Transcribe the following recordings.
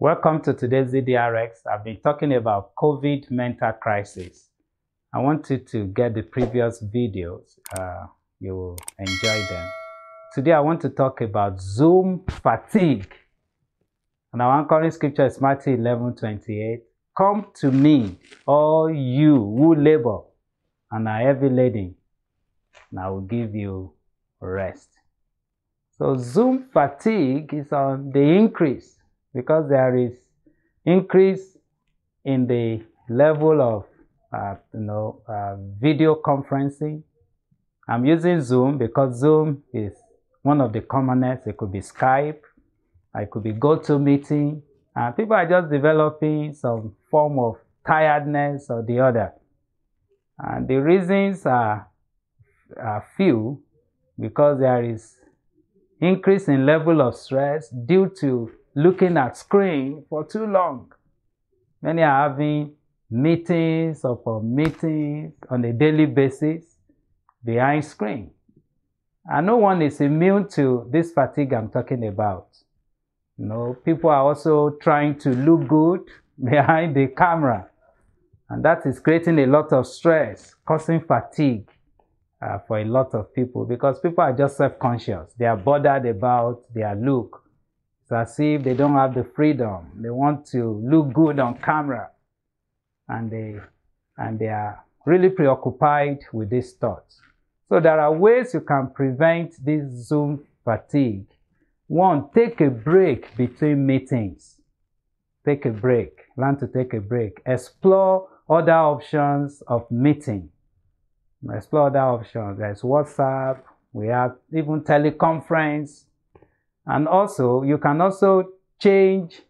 Welcome to today's DDRx. I've been talking about COVID mental crisis. I want you to get the previous videos. Uh, you will enjoy them. Today I want to talk about Zoom fatigue. And our anchoring scripture is Matthew 11, 28. Come to me, all you who labor and are heavy laden, and I will give you rest. So Zoom fatigue is on the increase because there is increase in the level of uh, you know uh, video conferencing. I'm using Zoom because Zoom is one of the commonest. It could be Skype, it could be GoToMeeting, and people are just developing some form of tiredness or the other. And the reasons are, are few because there is increase in level of stress due to looking at screen for too long. Many are having meetings or for meetings on a daily basis behind screen. And no one is immune to this fatigue I'm talking about. You know, people are also trying to look good behind the camera. And that is creating a lot of stress, causing fatigue uh, for a lot of people because people are just self-conscious. They are bothered about their look. It's as if they don't have the freedom. They want to look good on camera. And they, and they are really preoccupied with these thoughts. So there are ways you can prevent this Zoom fatigue. One, take a break between meetings. Take a break. Learn to take a break. Explore other options of meeting explore other options. There's WhatsApp, we have even teleconference, and also you can also change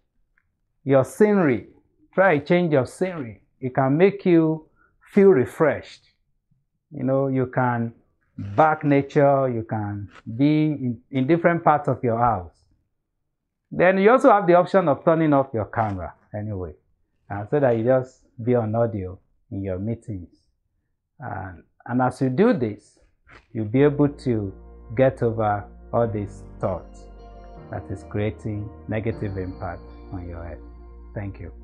your scenery. Try change your scenery. It can make you feel refreshed. You know, you can back nature, you can be in, in different parts of your house. Then you also have the option of turning off your camera anyway, uh, so that you just be on audio in your meetings. And and as you do this, you'll be able to get over all these thoughts that is creating negative impact on your health. Thank you.